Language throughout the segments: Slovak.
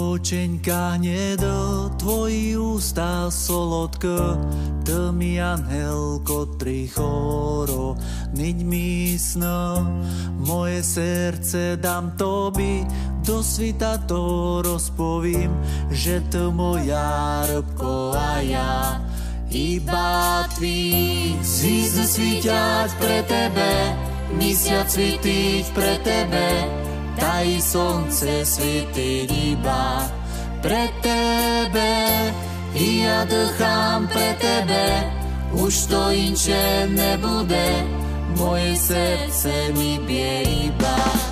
Očeňka do tvojich ústa solodko, to mi anhelko tri choro, niť mi sno. Moje srdce dám tobi, do svita to rozpovím, že to moja robko a ja. Iba tvý zvizdy svíťať pre tebe, misia cvitiť pre tebe, taj slnce svietiť iba pre tebe. I ja dýchám pre tebe, už to inče nebude, moje srdce mi bie iba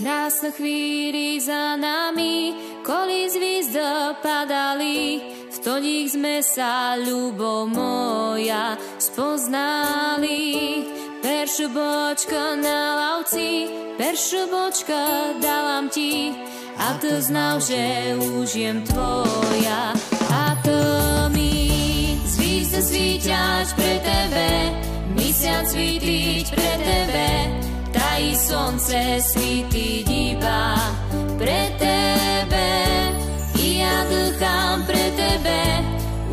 Krásne chvíli za nami, koli z dopadali, v to nich sme sa, ľubo moja, spoznali. Peršu bočka na lavci, peršu bočka dávam ti, a to znal, že už jem tvoja. A to mi zvízda svíťač pre tebe, mesiac svítiť pre slnce svíti iba pre tebe. I ja dýcham pre tebe.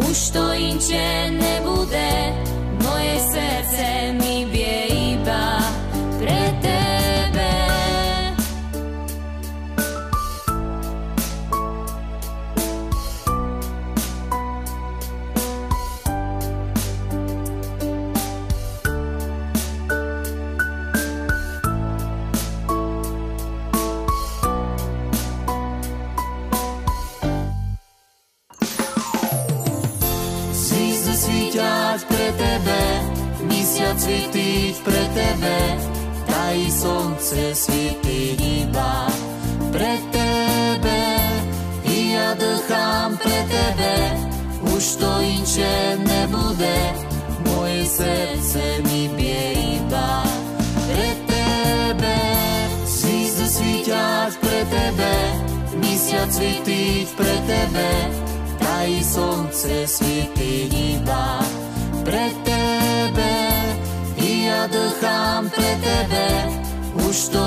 Už to inče nebude cvitiť pre tebe, taj slnce svietiť iba pre tebe. I ja dýchám pre tebe, už to inče nebude, moje srdce mi bie iba pre tebe. Zvizdu svíťať pre tebe, mesiac svietiť pre tebe, taj slnce svietiť iba pre tebe ja dýchám pre tebe, už to inče